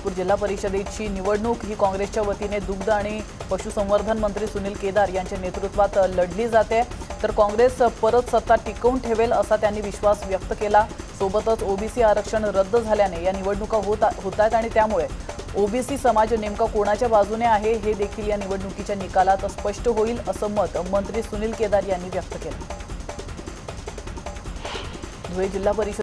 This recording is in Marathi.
नागपूर जिल्हा परिषदेची निवडणूक ही काँग्रेसच्या वतीने दुग्ध आणि पशुसंवर्धन मंत्री सुनील केदार यांच्या नेतृत्वात लढली जाते. तर काँग्रेस परत सत्ता टिकवून ठेवेल असा त्यांनी विश्वास व्यक्त केला. सोबतच ओबीसी आरक्षण रद्द झाल्याने या निवडणुका होत होत आहेत आणि त्यामुळे ओबीसी समाज नेमका कोणाच्या बाजूने आहे हे देखील या निवडणुकीच्या निकालात स्पष्ट होईल असं मत मंत्री सुनील केदार यांनी व्यक्त केलं. धुळे जिल्हा परिषद